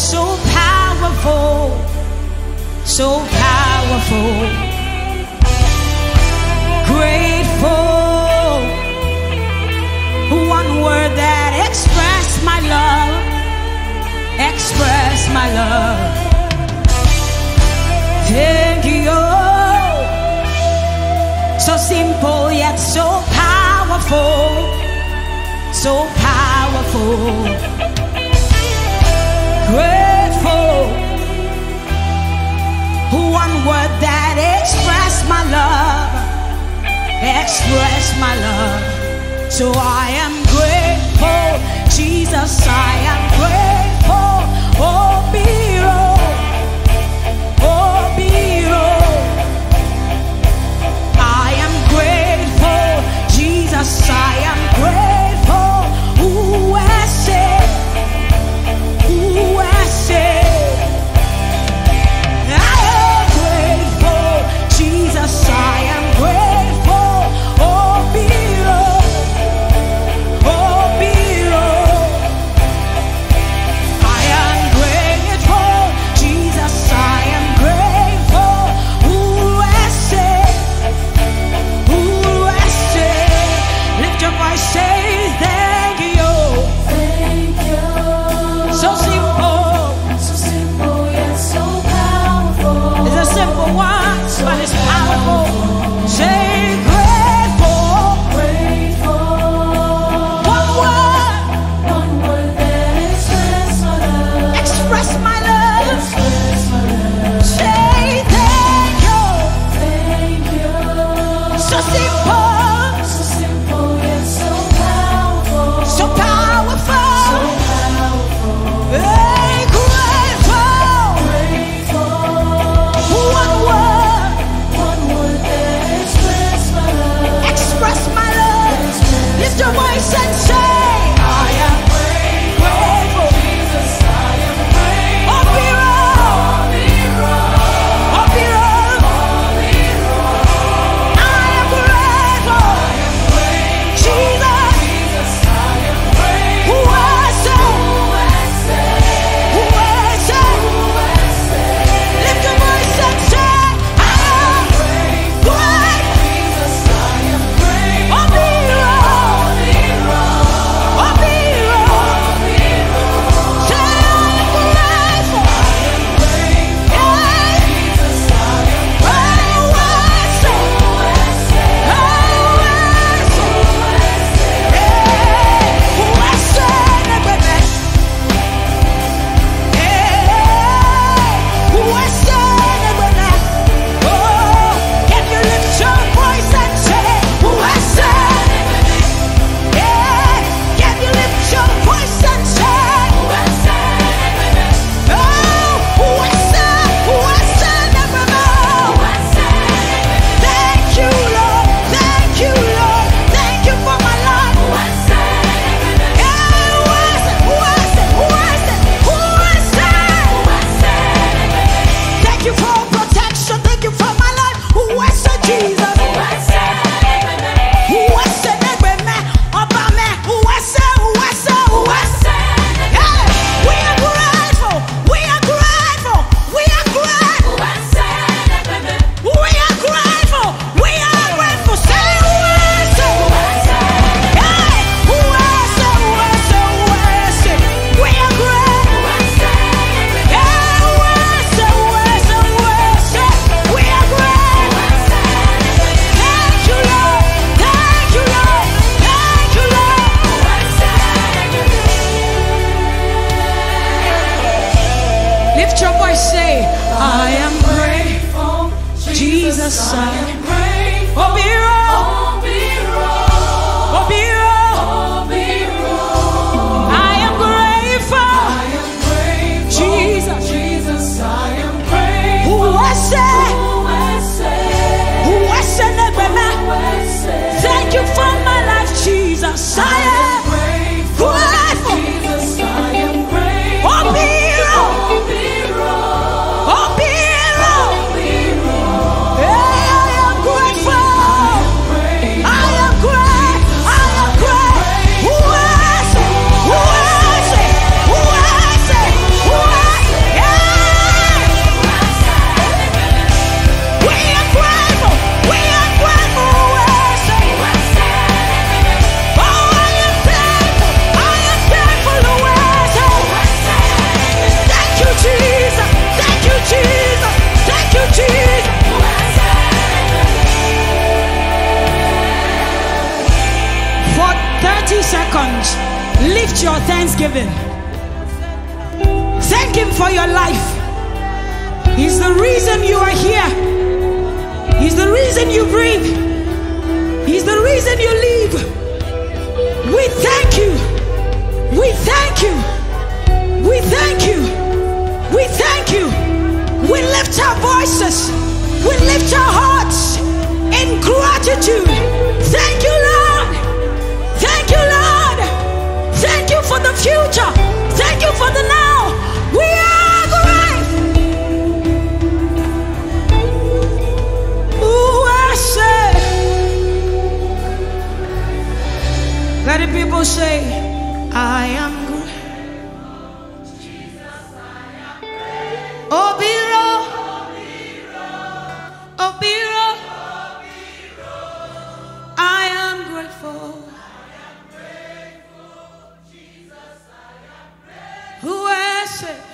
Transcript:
so powerful, so powerful. Grateful, one word that express my love, express my love. Thank you, so simple yet so powerful, so powerful. Grateful. my love, express my love. So I am grateful, Jesus, I am grateful. Oh, Biro, oh, Biro. I am grateful, Jesus, I am Spanish side. Seconds, lift your thanksgiving. Thank Him for your life. He's the reason you are here. He's the reason you breathe. He's the reason you live. We thank you. We thank you. We thank you. We thank you. We lift our voices. We lift our hearts in gratitude. For the now. We are. Uwese. Let the people say, I am great. Obiro. Obiro. Else?